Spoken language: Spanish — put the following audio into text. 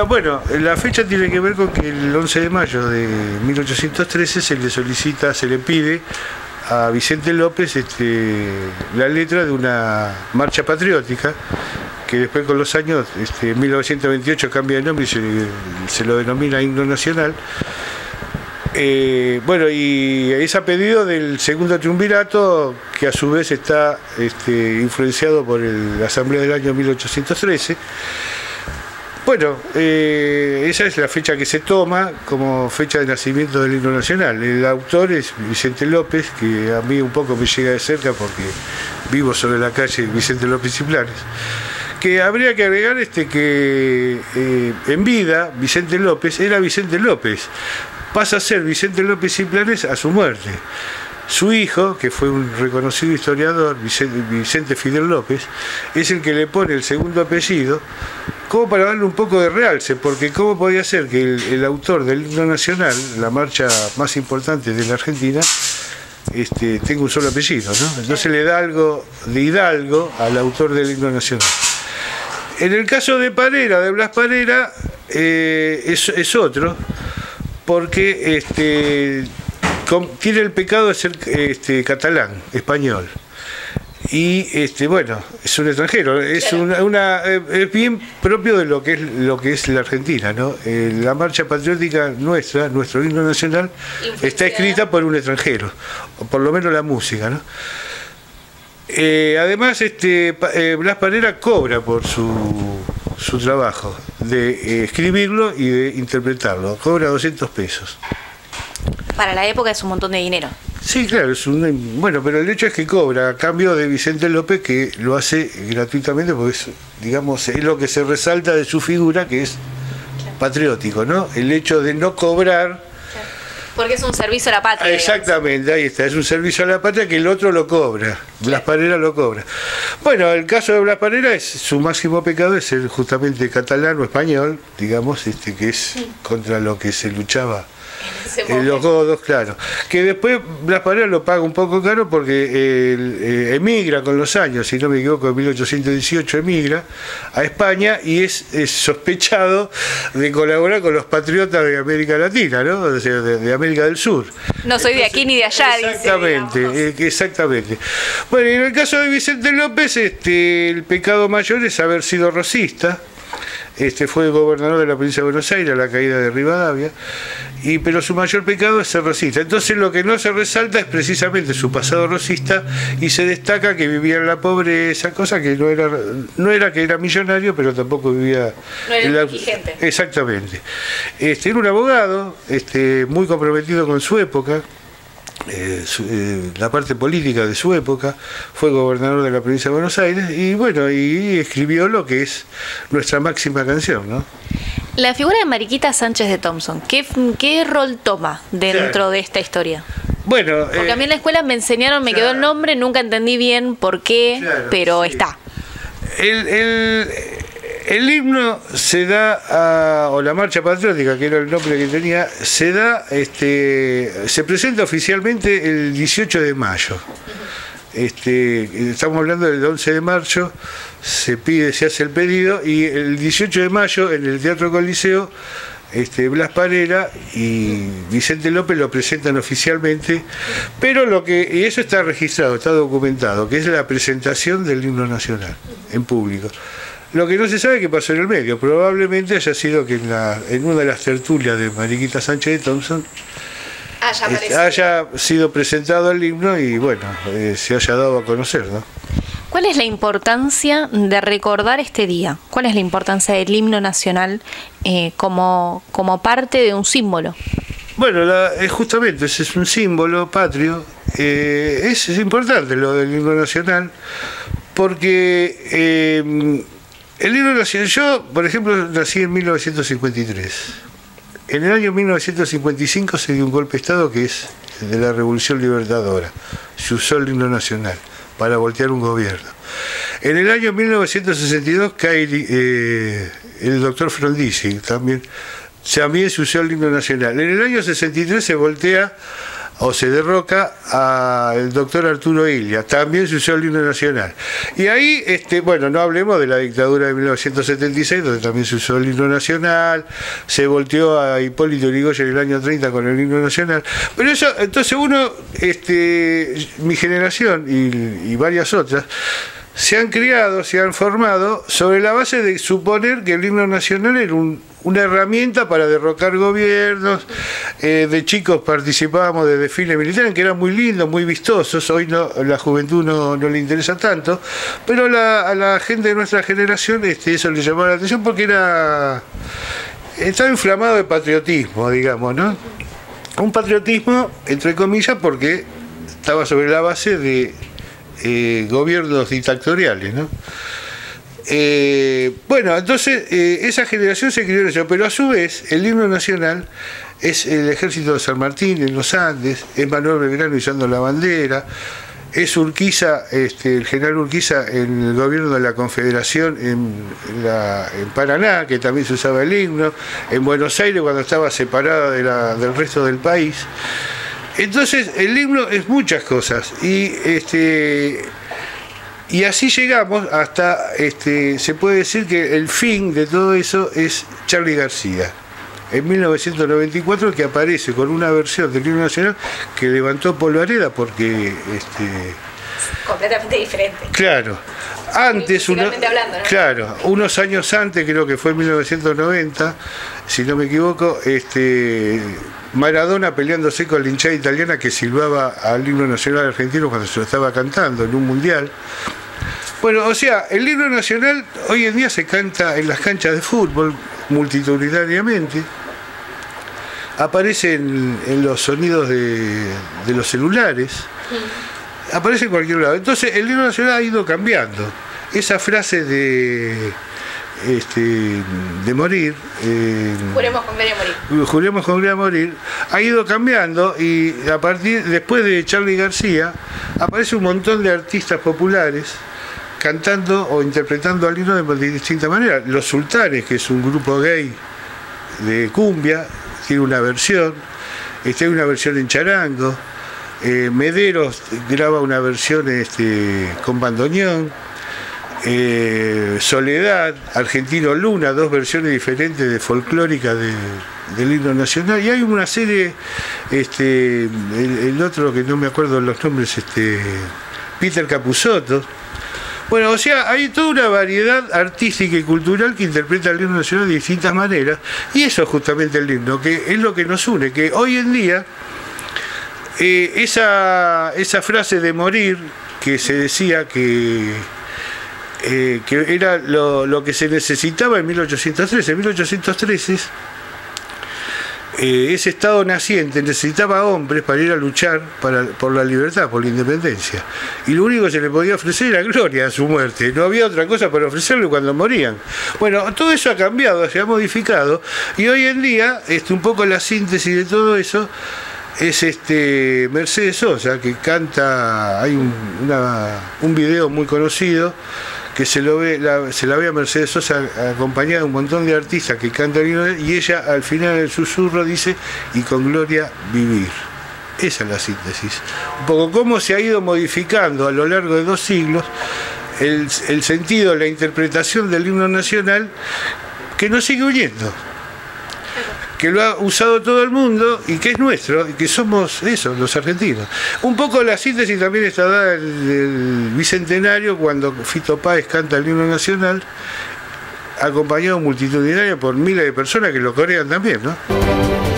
bueno, la fecha tiene que ver con que el 11 de mayo de 1813 se le solicita, se le pide a Vicente López este, la letra de una marcha patriótica que después con los años, este, en 1928 cambia de nombre y se, lo denomina himno nacional. Eh, bueno, y es a pedido del segundo triunvirato, que a su vez está este, influenciado por la Asamblea del año 1813. Bueno, eh, esa es la fecha que se toma como fecha de nacimiento del himno nacional. El autor es Vicente López, que a mí un poco me llega de cerca porque vivo sobre la calle Vicente López y Planes. Que habría que agregar este que eh, en vida Vicente López era Vicente López. Pasa a ser Vicente López y Planes a su muerte. Su hijo, que fue un reconocido historiador, Vicente Fidel López, es el que le pone el segundo apellido, como para darle un poco de realce, porque cómo podía ser que el, autor del himno nacional, la marcha más importante de la Argentina, este, tenga un solo apellido, ¿no? Entonces le da algo de Hidalgo al autor del himno nacional. En el caso de Parera, de Blas Parera, eh, es, otro, porque este, tiene el pecado de ser este, catalán, español. Y este, bueno, es un extranjero, es una, eh, es bien propio de lo que es lo que es la Argentina, ¿no? Eh, la marcha patriótica nuestra, nuestro himno nacional, está escrita por un extranjero, o por lo menos la música, ¿no? Eh, además, este, Blas Panera cobra por su, su trabajo de escribirlo y de interpretarlo, cobra 200 pesos. Para la época es un montón de dinero. Sí, claro, es un, bueno, pero el hecho es que cobra a cambio de Vicente López que lo hace gratuitamente porque es, digamos, es lo que se resalta de su figura que es patriótico, ¿no? El hecho de no cobrar porque es un servicio a la patria. Exactamente, ahí está, es un servicio a la patria que el otro lo cobra, Blas Parera lo cobra. Bueno, el caso de Blas Parera es su máximo pecado es ser justamente catalán o español, digamos, este que es contra lo que se luchaba en los godos, claro. Que después Blas Parera lo paga un poco caro porque eh, emigra con los años, si no me equivoco, en 1818 emigra a España y es, sospechado de colaborar con los patriotas de América Latina, ¿no? de, América del Sur. No soy de aquí ni de allá, Exactamente, eh, exactamente. Bueno, y en el caso de Vicente López, este, el pecado mayor es haber sido rosista este fue gobernador de la provincia de Buenos Aires a la caída de Rivadavia, y, pero su mayor pecado es ser rosista. Entonces lo que no se resalta es precisamente su pasado rosista y se destaca que vivía en la pobreza, cosa que no era, no era que era millonario, pero tampoco vivía... No era exigente. Exactamente. Este, era un abogado este, muy comprometido con su época, eh, eh, la parte política de su época, fue gobernador de la provincia de Buenos Aires y bueno, y escribió lo que es nuestra máxima canción, ¿no? La figura de Mariquita Sánchez de Thompson, ¿qué, qué rol toma dentro de esta historia? Bueno, porque a mí en la escuela me enseñaron, me quedó el nombre, nunca entendí bien por qué, pero está. El, el, el himno se da, o la marcha patriótica, que era el nombre que tenía, se da, este, se presenta oficialmente el 18 de mayo. Este, estamos hablando del 11 de marzo, se pide, se hace el pedido y el 18 de mayo en el Teatro Coliseo, este, Blas Parera y Vicente López lo presentan oficialmente, pero lo que, y eso está registrado, está documentado, que es la presentación del himno nacional en público. Lo que no se sabe qué pasó en el medio. Probablemente haya sido que en, la, en una de las tertulias de Mariquita Sánchez de Thompson haya, este, sido presentado el himno y bueno, eh, se haya dado a conocer. ¿no? ¿Cuál es la importancia de recordar este día? ¿Cuál es la importancia del himno nacional eh, como, como parte de un símbolo? Bueno, la, justamente ese es un símbolo patrio. Eh, es, importante lo del himno nacional porque el libro nacional, yo, por ejemplo, nací en 1953. En el año 1955 se dio un golpe de Estado que es de la Revolución Libertadora. Se usó el himno nacional para voltear un gobierno. En el año 1962 cae eh, el doctor Frondizi, también, también se usó el himno nacional. En el año 63 se voltea o se derroca al doctor Arturo Ilia, también se usó el himno nacional. Y ahí, este, bueno, no hablemos de la dictadura de 1976, donde también se usó el himno nacional, se volteó a Hipólito Yrigoyen en el año 30 con el himno nacional, pero eso, entonces uno, este, mi generación y, y varias otras, se han criado, se han formado sobre la base de suponer que el himno nacional era una herramienta para derrocar gobiernos. Eh, de chicos participábamos de desfiles militares que eran muy lindos, muy vistosos. Hoy no, la juventud no, le interesa tanto, pero a la gente de nuestra generación este, eso le llamaba la atención porque era estaba inflamado de patriotismo, digamos, ¿no? Un patriotismo, entre comillas, porque estaba sobre la base de eh, gobiernos dictatoriales, ¿no? Eh, bueno, entonces eh, esa generación se crió en eso, pero a su vez el himno nacional es el ejército de San Martín en los Andes, es Manuel Belgrano usando la bandera, es Urquiza, este, el general Urquiza en el gobierno de la Confederación en, Paraná, que también se usaba el himno, en Buenos Aires cuando estaba separada del resto del país. Entonces, el himno es muchas cosas y este y así llegamos hasta este se puede decir que el fin de todo eso es Charlie García. En 1994 que aparece con una versión del himno nacional que levantó Polvareda porque este completamente diferente. Claro. Antes, claro, unos años antes, creo que fue en 1990, si no me equivoco, este Maradona peleándose con la hinchada italiana que silbaba al himno nacional argentino cuando se lo estaba cantando en un mundial. Bueno, o sea, el himno nacional hoy en día se canta en las canchas de fútbol multitudinariamente. Aparece en, los sonidos de, de los celulares. Aparece en cualquier lado. Entonces, el himno nacional ha ido cambiando. Esa frase de este, de morir. Eh, juremos con gloria morir. Juremos con gloria morir. Ha ido cambiando y a partir, después de Charlie García, aparece un montón de artistas populares cantando o interpretando al himno de, distintas maneras. Los Sultanes, que es un grupo gay de cumbia, tiene una versión, este, una versión en charango, eh, Mederos graba una versión este, con bandoneón, eh, Soledad, Argentino Luna, dos versiones diferentes de folclórica del himno nacional, y hay una serie, este, el, otro que no me acuerdo los nombres, este, Peter Capusotto. Bueno, o sea, hay toda una variedad artística y cultural que interpreta el himno nacional de distintas maneras, y eso es justamente el himno, que es lo que nos une, que hoy en día eh, esa, esa frase de morir, que se decía que eh, que era lo, que se necesitaba en 1813. En 1813 eh, ese Estado naciente necesitaba hombres para ir a luchar por la libertad, por la independencia. Y lo único que se le podía ofrecer era gloria a su muerte. No había otra cosa para ofrecerle cuando morían. Bueno, todo eso ha cambiado, se ha modificado. Y hoy en día, este, un poco la síntesis de todo eso es este Mercedes Sosa que canta, hay un, un video muy conocido que se, lo ve, se la ve a Mercedes Sosa acompañada de un montón de artistas que cantan y ella al final del susurro dice y con gloria vivir. Esa es la síntesis. Un poco cómo se ha ido modificando a lo largo de dos siglos el, el sentido, la interpretación del himno nacional que no sigue huyendo que lo ha usado todo el mundo y que es nuestro, y que somos eso, los argentinos. Un poco la síntesis también está dada el, bicentenario cuando Fito Páez canta el himno nacional, acompañado multitudinario por miles de personas que lo corean también, ¿no?